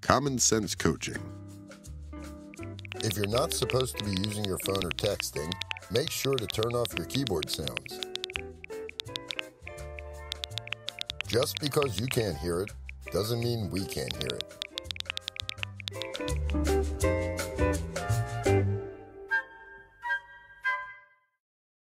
Common Sense Coaching. If you're not supposed to be using your phone or texting, make sure to turn off your keyboard sounds. Just because you can't hear it doesn't mean we can't hear it.